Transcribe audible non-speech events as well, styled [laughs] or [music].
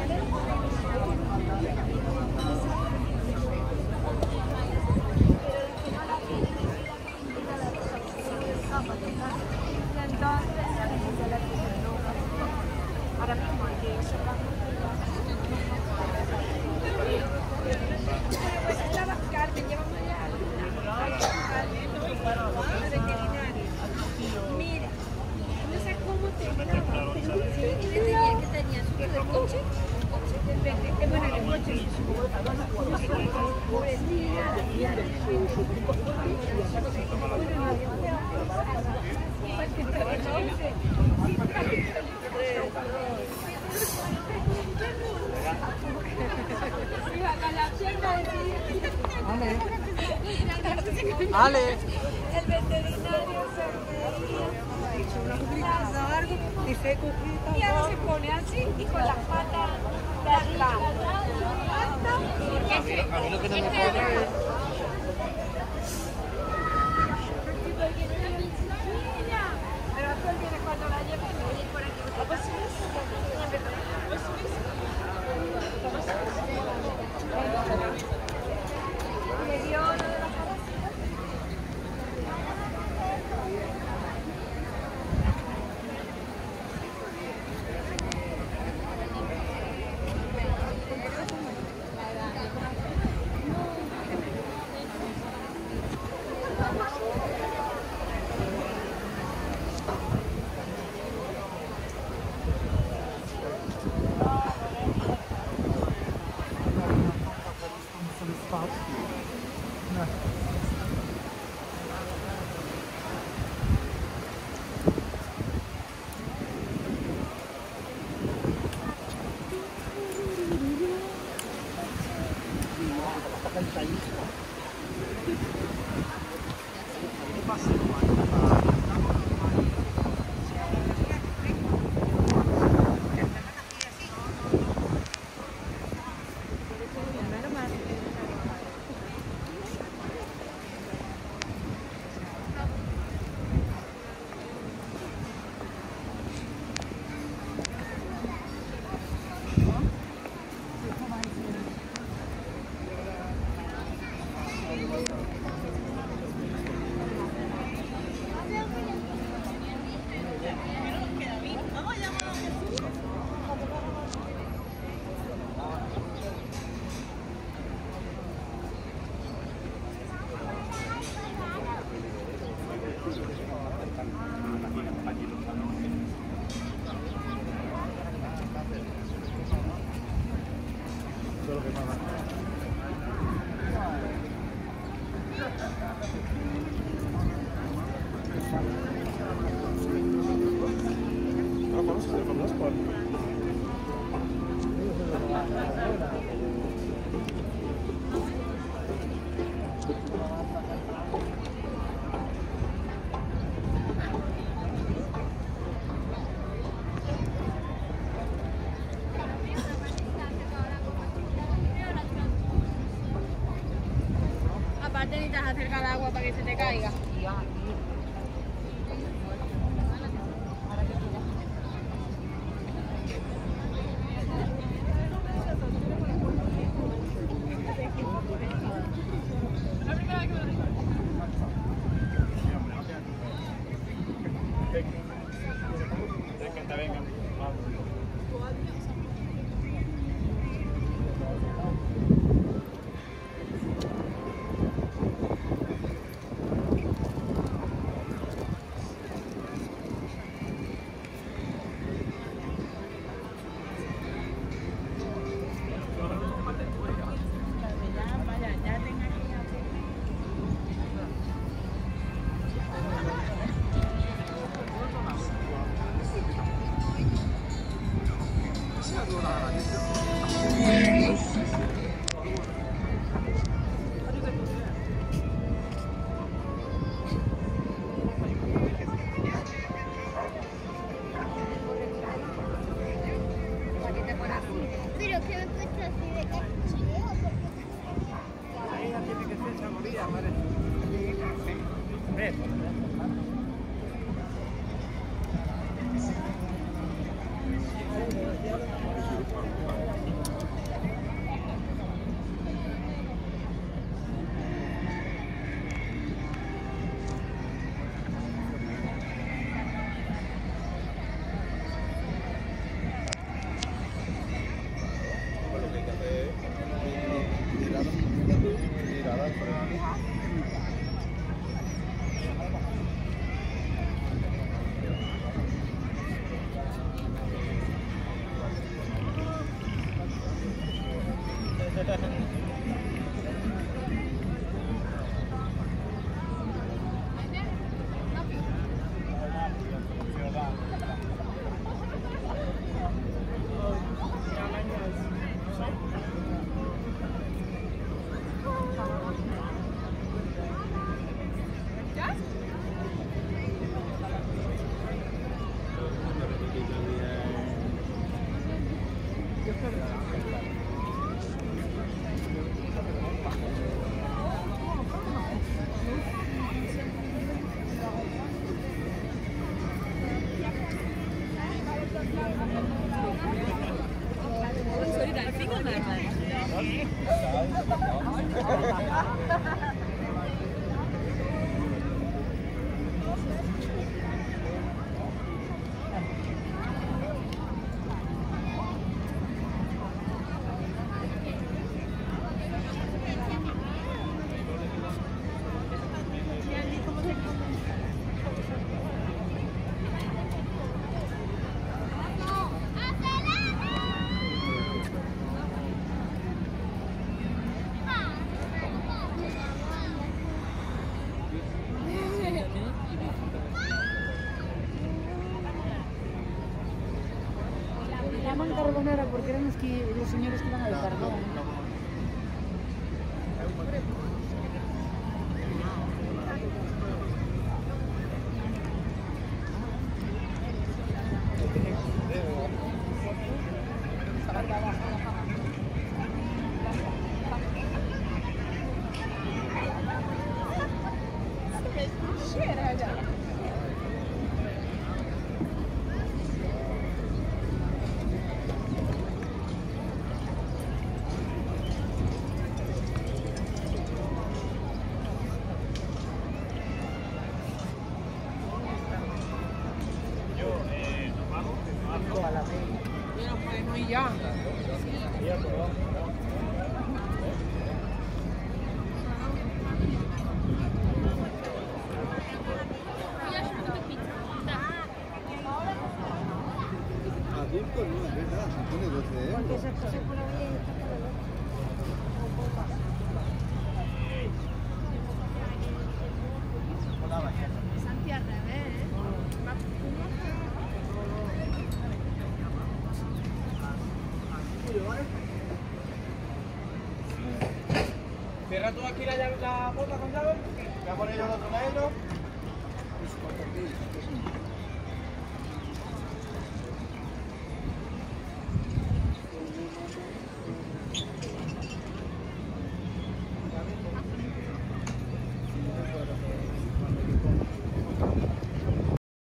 Gracias. Tenía su de coche. El verde, que bueno, el coche. Ale. [laughs] El veterinario Y ahora se pone así y con las patas de atrás. A mí lo que no me cuadra es Agora, se quiser, vamos nas portas. Aparte acercar el agua para que se te caiga. Pero que me he puesto así de cachileo porque... Ella tiene que ser saborida, parece. Sí. Llaman carbonara porque eran los, que, los señores que iban al carbón. Mira, pues no y ya. Adulto no, es verdad, se pone 12 Porque euros. se pasa por ahí. Santi al revés, ¿eh? Cierra tú aquí la puerta con llave. Voy a poner yo el otro negro.